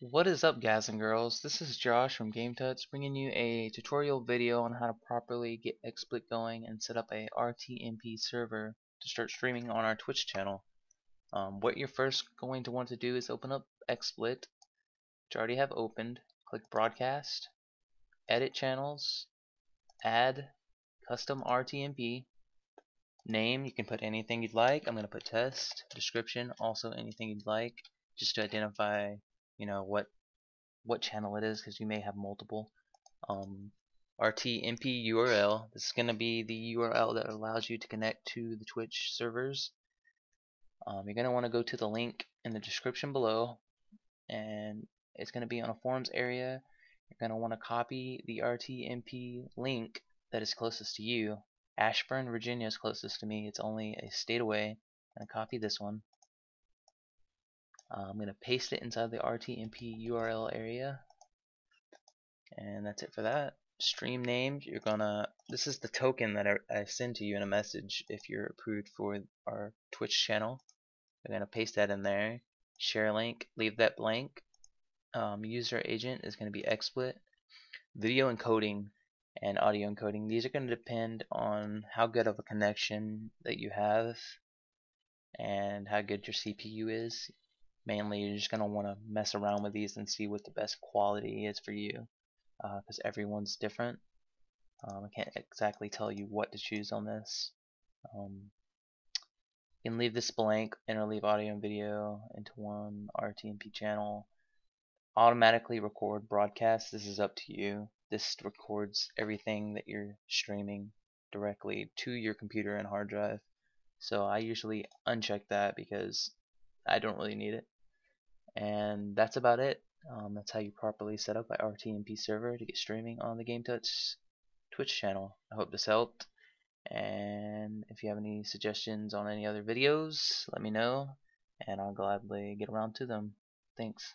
What is up guys and girls, this is Josh from GameTuts bringing you a tutorial video on how to properly get XSplit going and set up a RTMP server to start streaming on our Twitch channel. Um, what you're first going to want to do is open up XSplit, which I already have opened, click broadcast, edit channels, add custom RTMP, name you can put anything you'd like, I'm going to put test, description also anything you'd like just to identify you know what what channel it is because you may have multiple. Um, RTMP URL this is going to be the URL that allows you to connect to the Twitch servers. Um, you're going to want to go to the link in the description below and it's going to be on a forums area. You're going to want to copy the RTMP link that is closest to you. Ashburn Virginia is closest to me. It's only a state away. And copy this one uh, I'm going to paste it inside the RTMP URL area. And that's it for that. Stream name, you're gonna, this is the token that I, I send to you in a message if you're approved for our Twitch channel. I'm going to paste that in there. Share link, leave that blank. Um, user agent is going to be XSplit. Video encoding and audio encoding, these are going to depend on how good of a connection that you have and how good your CPU is mainly you're just going to want to mess around with these and see what the best quality is for you because uh, everyone's different. Um, I can't exactly tell you what to choose on this. Um, you can leave this blank interleave audio and video into one RTMP channel. Automatically record broadcast. This is up to you. This records everything that you're streaming directly to your computer and hard drive. So I usually uncheck that because I don't really need it and that's about it. Um, that's how you properly set up an RTMP server to get streaming on the GameTuts Twitch channel. I hope this helped. And if you have any suggestions on any other videos, let me know, and I'll gladly get around to them. Thanks.